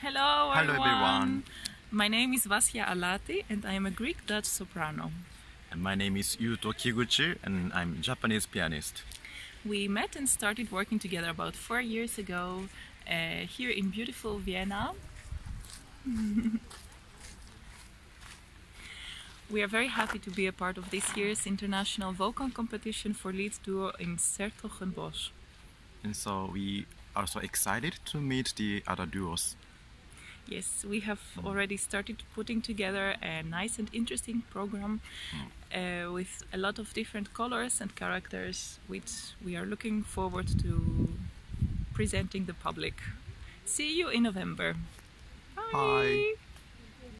Hello, Hello, everyone. everyone. My name is Vassia Alati and I am a Greek Dutch soprano. And my name is Yuto Kiguchi and I'm Japanese pianist. We met and started working together about four years ago uh, here in beautiful Vienna. we are very happy to be a part of this year's international vocal competition for lead duo in 's-Hertogenbosch. And so we are so excited to meet the other duos. Yes, we have already started putting together a nice and interesting program uh, with a lot of different colors and characters, which we are looking forward to presenting the public. See you in November. Bye.